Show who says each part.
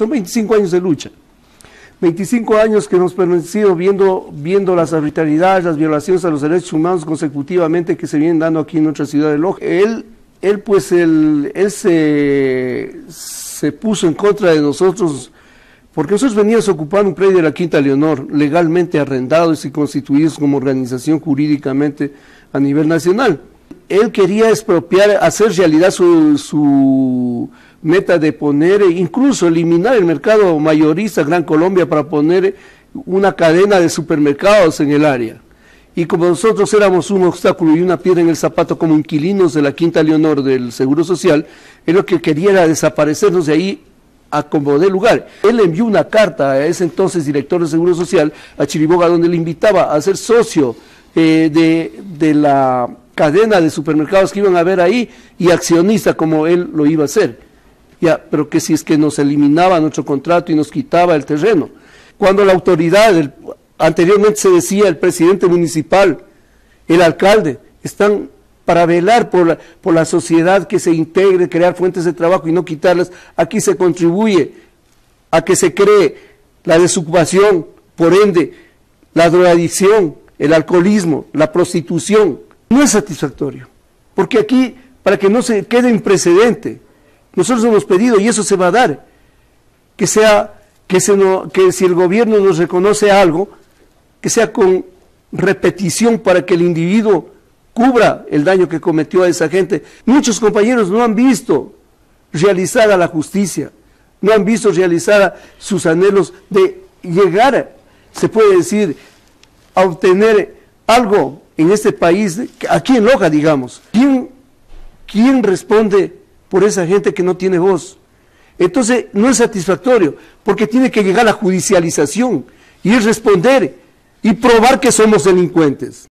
Speaker 1: Son 25 años de lucha. 25 años que hemos permanecido viendo, viendo las arbitrariedades, las violaciones a los derechos humanos consecutivamente que se vienen dando aquí en nuestra ciudad de Loja. Él, él pues, él, se, se puso en contra de nosotros porque nosotros veníamos ocupando un predio de la Quinta Leonor, legalmente arrendados y constituidos como organización jurídicamente a nivel nacional. Él quería expropiar, hacer realidad su, meta de poner, incluso eliminar el mercado mayorista Gran Colombia para poner una cadena de supermercados en el área. Y como nosotros éramos un obstáculo y una piedra en el zapato como inquilinos de la Quinta Leonor del Seguro Social, él lo que quería era desaparecernos de ahí a como de lugar. Él envió una carta a ese entonces director de Seguro Social, a Chiriboga, donde le invitaba a ser socio eh, de, de la cadena de supermercados que iban a ver ahí y accionista como él lo iba a hacer. Ya, pero que si es que nos eliminaba nuestro contrato y nos quitaba el terreno. Cuando la autoridad, anteriormente se decía el presidente municipal, el alcalde, están para velar por la, por la sociedad que se integre, crear fuentes de trabajo y no quitarlas, aquí se contribuye a que se cree la desocupación, por ende, la drogadicción, el alcoholismo, la prostitución. No es satisfactorio, porque aquí, para que no se quede en precedente, nosotros hemos pedido, y eso se va a dar, que sea, que, se que si el gobierno nos reconoce algo, que sea con repetición para que el individuo cubra el daño que cometió a esa gente. Muchos compañeros no han visto realizada la justicia, no han visto realizada sus anhelos de llegar, se puede decir, a obtener algo en este país, aquí en Loja, digamos. ¿Quién, quién responde por esa gente que no tiene voz. Entonces no es satisfactorio, porque tiene que llegar la judicialización y responder y probar que somos delincuentes.